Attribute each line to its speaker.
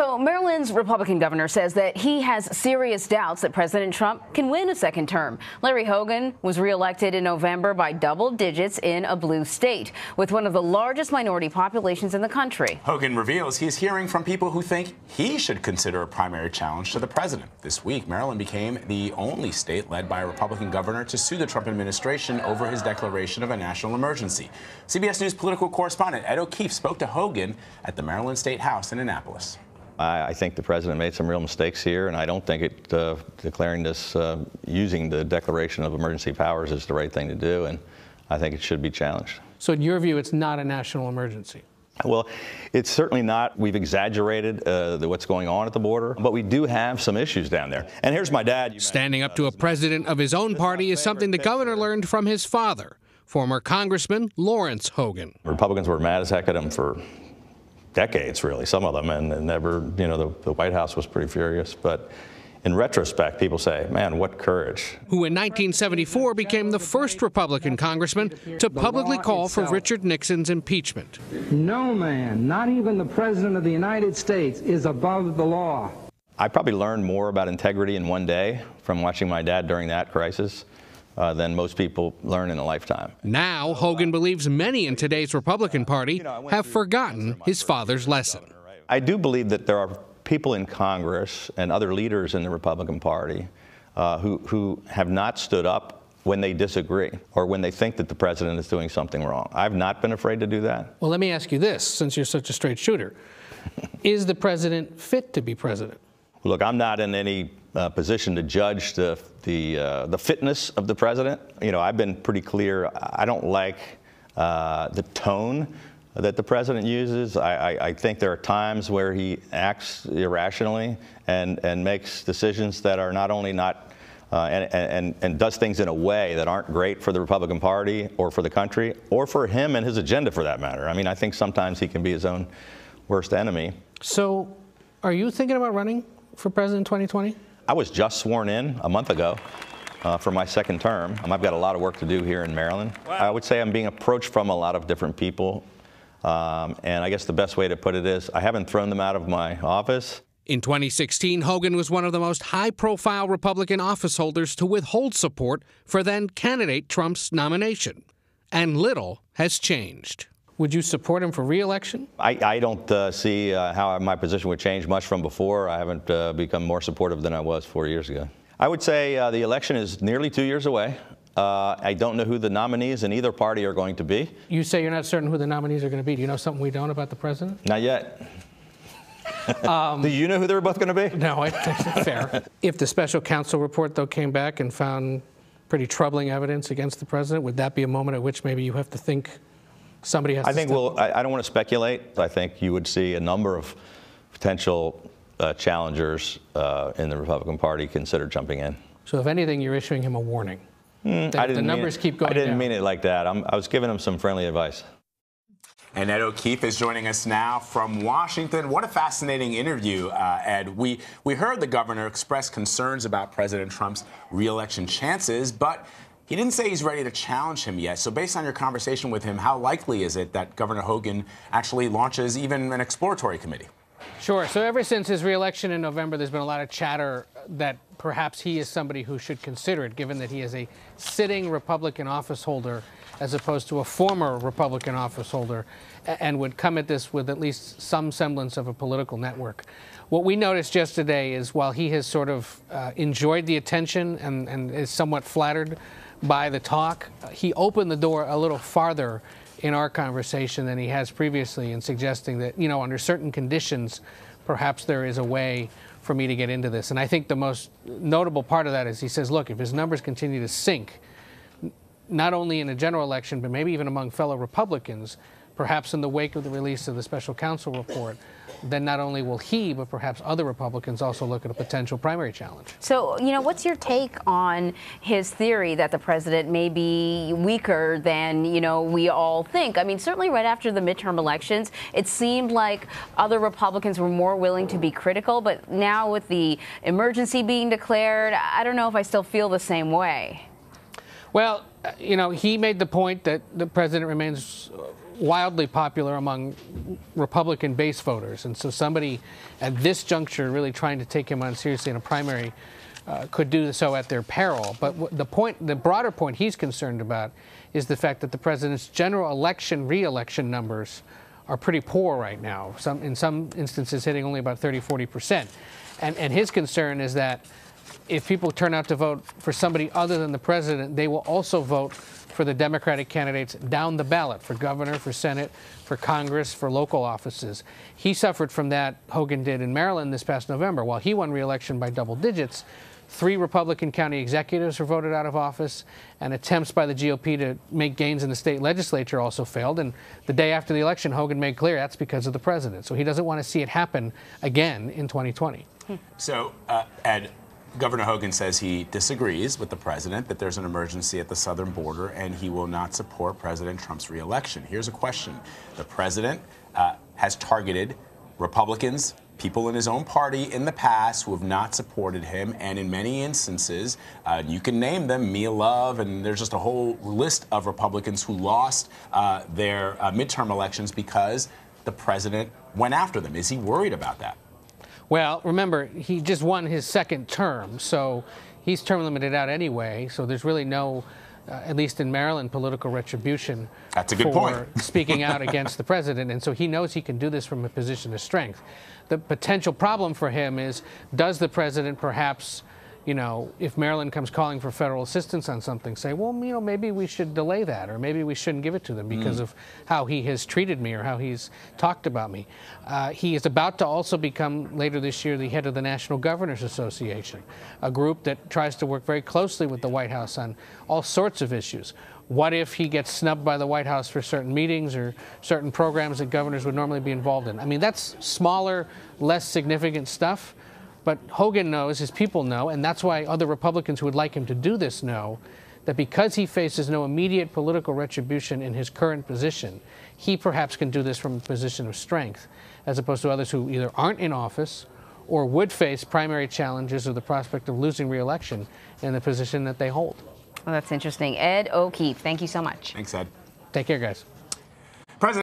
Speaker 1: So, Maryland's Republican governor says that he has serious doubts that President Trump can win a second term. Larry Hogan was reelected in November by double digits in a blue state, with one of the largest minority populations in the country.
Speaker 2: Hogan reveals he's hearing from people who think he should consider a primary challenge to the president. This week, Maryland became the only state led by a Republican governor to sue the Trump administration over his declaration of a national emergency. CBS News political correspondent Ed O'Keefe spoke to Hogan at the Maryland State House in Annapolis.
Speaker 3: I, I, think the president made some real mistakes here, and I don't think it, uh, declaring this, uh, using the declaration of emergency powers is the right thing to do, and I think it should be challenged.
Speaker 4: So, in your view, it's not a national emergency?
Speaker 3: Well, it's certainly not. We've exaggerated uh, the, what's going on at the border, but we do have some issues down there. And here's my dad.
Speaker 5: Standing up to a president of his own party is something the governor learned from his father, former Congressman Lawrence Hogan.
Speaker 3: Republicans were mad as heck at him for decades, really, some of them, and, and never, you know, the, the White House was pretty furious. But in retrospect, people say, man, what courage.
Speaker 5: Who in 1974 became the first Republican congressman to publicly call for Richard Nixon's impeachment.
Speaker 6: No man, not even the President of the United States, is above the law.
Speaker 3: I probably learned more about integrity in one day from watching my dad during that crisis uh, than most people learn in a lifetime.
Speaker 5: Now, Hogan believes many in today's Republican Party have forgotten his father's lesson.
Speaker 3: I do believe that there are people in Congress and other leaders in the Republican Party uh, who, who have not stood up when they disagree or when they think that the president is doing something wrong. I've not been afraid to do that.
Speaker 4: Well, let me ask you this since you're such a straight shooter. is the president fit to be president?
Speaker 3: Look, I'm not in any uh, position to judge the the uh, the fitness of the president. You know, I've been pretty clear. I don't like uh, the tone that the president uses. I, I, I, think there are times where he acts irrationally and and makes decisions that are not only not. Uh, and, and, and does things in a way that aren't great for the Republican Party or for the country or for him and his agenda for that matter. I mean, I think sometimes he can be his own worst enemy.
Speaker 4: So, are you thinking about running for president 2020?
Speaker 3: I was just sworn in a month ago. Uh, for my second term. Um, I've got a lot of work to do here in Maryland. Wow. I would say I'm being approached from a lot of different people. Um, and I guess the best way to put it is I haven't thrown them out of my office.
Speaker 5: In 2016, Hogan was one of the most high profile Republican office holders to withhold support for then candidate Trump's nomination. And little has changed.
Speaker 4: Would you support him for reelection?
Speaker 3: I, I don't uh, see uh, how my position would change much from before. I haven't uh, become more supportive than I was four years ago. I would say uh, the election is nearly two years away. Uh, I don't know who the nominees in either party are going to be.
Speaker 4: You say you're not certain who the nominees are going to be. Do you know something we don't about the president?
Speaker 3: Not yet. Um, Do you know who they're both going to be?
Speaker 4: No, I think fair. if the special counsel report, though, came back and found pretty troubling evidence against the president, would that be a moment at which maybe you have to think somebody has
Speaker 3: I think we'll, I, I, don't want to speculate. I think you would see a number of potential uh, challengers uh, in the Republican Party consider jumping in.
Speaker 4: So, if anything, you're issuing him a warning.
Speaker 3: Mm, I didn't
Speaker 4: the numbers
Speaker 3: it,
Speaker 4: keep going
Speaker 3: I didn't
Speaker 4: down.
Speaker 3: mean it like that. I'm, I was giving him some friendly advice.
Speaker 2: And Ed O'Keefe is joining us now from Washington. What a fascinating interview, uh, Ed. We, we heard the governor express concerns about President Trump's reelection chances, but he didn't say he's ready to challenge him yet. So, based on your conversation with him, how likely is it that Governor Hogan actually launches even an exploratory committee?
Speaker 4: Sure. So, ever since his reelection in November, there's been a lot of chatter that perhaps he is somebody who should consider it, given that he is a sitting Republican office holder as opposed to a former Republican office holder, and would come at this with at least some semblance of a political network. What we noticed yesterday is while he has sort of uh, enjoyed the attention and, and is somewhat flattered by the talk. He opened the door a little farther in our conversation than he has previously in suggesting that, you know, under certain conditions, perhaps there is a way for me to get into this. And I think the most notable part of that is he says, look, if his numbers continue to sink, not only in a general election, but maybe even among fellow Republicans, perhaps in the wake of the release of the special counsel report, then not only will he, but perhaps other Republicans also look at a potential primary challenge.
Speaker 1: So, you know, what's your take on his theory that the president may be weaker than, you know, we all think? I mean, certainly right after the midterm elections, it seemed like other Republicans were more willing to be critical, but now with the emergency being declared, I don't know if I still feel the same way.
Speaker 4: Well, you know, he made the point that the president remains wildly popular among Republican base voters. And so somebody at this juncture really trying to take him on seriously in a primary uh, could do so at their peril. But the point, the broader point he's concerned about is the fact that the president's general election re-election numbers are pretty poor right now. Some, in some instances, hitting only about 30, 40 percent. And, and his concern is that if people turn out to vote for somebody other than the president, they will also vote for the Democratic candidates down the ballot for governor, for Senate, for Congress, for local offices. He suffered from that, Hogan did in Maryland this past November. While he won re-election by double digits, three Republican county executives were voted out of office, and attempts by the GOP to make gains in the state legislature also failed. And the day after the election, Hogan made clear that's because of the president. So he doesn't want to see it happen again in 2020.
Speaker 2: So, uh, Ed, Governor Hogan says he disagrees with the president that there's an emergency at the southern border and he will not support President Trump's reelection. Here's a question The president uh, has targeted Republicans, people in his own party in the past who have not supported him, and in many instances, uh, you can name them Mia Love, and there's just a whole list of Republicans who lost uh, their uh, midterm elections because the president went after them. Is he worried about that?
Speaker 4: Well, remember, he just won his second term, so he's term limited out anyway. So there's really no, uh, at least in Maryland, political retribution.
Speaker 2: That's a good
Speaker 4: for
Speaker 2: point.
Speaker 4: speaking out against the president, and so he knows he can do this from a position of strength. The potential problem for him is, does the president perhaps? You know, if Maryland comes calling for federal assistance on something, say, well, you know, maybe we should delay that, or maybe we shouldn't give it to them because
Speaker 2: Mm.
Speaker 4: of how he has treated me or how he's talked about me. Uh, he is about to also become later this year the head of the National Governors Association, a group that tries to work very closely with the White House on all sorts of issues. What if he gets snubbed by the White House for certain meetings or certain programs that governors would normally be involved in? I mean, that's smaller, less significant stuff. But Hogan knows, his people know, and that's why other Republicans who would like him to do this know that because he faces no immediate political retribution in his current position, he perhaps can do this from a position of strength, as opposed to others who either aren't in office or would face primary challenges or the prospect of losing reelection in the position that they hold.
Speaker 1: Well, that's interesting. Ed O'Keefe, thank you so much.
Speaker 2: Thanks, Ed.
Speaker 4: Take care, guys.